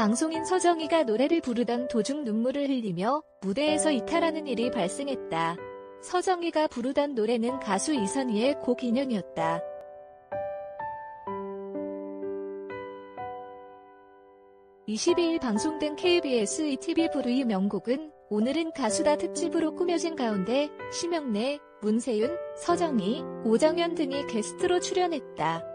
방송인 서정희가 노래를 부르던 도중 눈물을 흘리며 무대에서 이탈하는 일이 발생했다. 서정희가 부르던 노래는 가수 이선희의 곡 인연이었다. 22일 방송된 KBS ETV 부르이 명곡은 오늘은 가수다 특집으로 꾸며진 가운데 심영래, 문세윤, 서정희, 오정현 등이 게스트로 출연했다.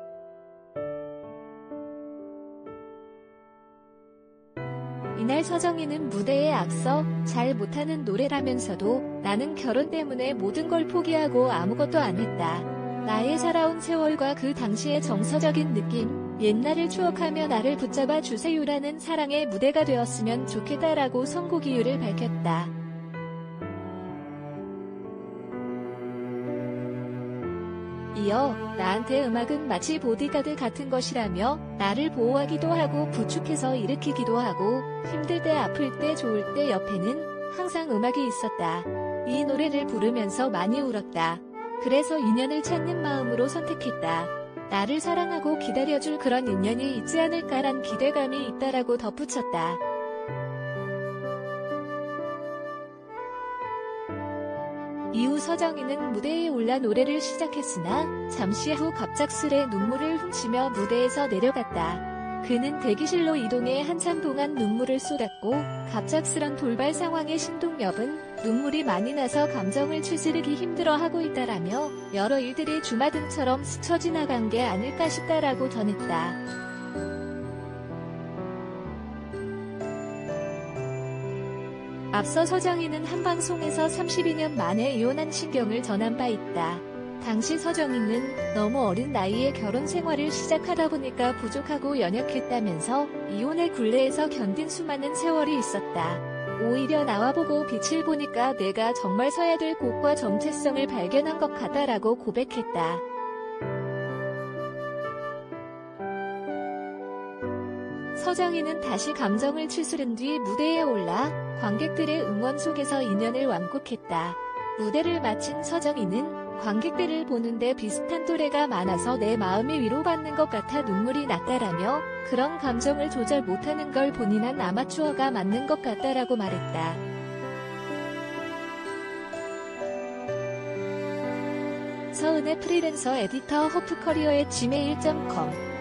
이날 서정희는 무대에 앞서 잘 못하는 노래라면서도 나는 결혼 때문에 모든 걸 포기하고 아무것도 안 했다. 나의 살아온 세월과 그 당시의 정서적인 느낌, 옛날을 추억하며 나를 붙잡아 주세요라는 사랑의 무대가 되었으면 좋겠다라고 선곡 이유를 밝혔다. 이어 나한테 음악은 마치 보디가드 같은 것이라며 나를 보호하기도 하고 부축해서 일으키기도 하고 힘들 때 아플 때 좋을 때 옆에는 항상 음악이 있었다. 이 노래를 부르면서 많이 울었다. 그래서 인연을 찾는 마음으로 선택했다. 나를 사랑하고 기다려줄 그런 인연이 있지 않을까란 기대감이 있다라고 덧붙였다. 이후 서정희는 무대에 올라 노래를 시작했으나 잠시 후 갑작스레 눈물을 훔치며 무대에서 내려갔다. 그는 대기실로 이동해 한참 동안 눈물을 쏟았고 갑작스런 돌발 상황의 신동엽은 눈물이 많이 나서 감정을 추스르기 힘들어하고 있다라며 여러 일들이 주마등처럼 스쳐 지나간 게 아닐까 싶다라고 전했다. 앞서 서정희는 한 방송에서 32년 만에 이혼한 신경을 전한 바 있다. 당시 서정희는 너무 어린 나이에 결혼 생활을 시작하다 보니까 부족하고 연약했다면서 이혼의 굴레에서 견딘 수많은 세월이 있었다. 오히려 나와보고 빛을 보니까 내가 정말 서야 될 곳과 정체성을 발견한 것 같다라고 고백했다. 서정희는 다시 감정을 추스른 뒤 무대에 올라 관객들의 응원 속에서 인연을 완곡했다. 무대를 마친 서정희는 관객들을 보는데 비슷한 또래가 많아서 내 마음이 위로받는 것 같아 눈물이 났다라며 그런 감정을 조절 못하는 걸 본인한 아마추어가 맞는 것 같다라고 말했다. 서은의 프리랜서 에디터 허프커리어의 지메일.com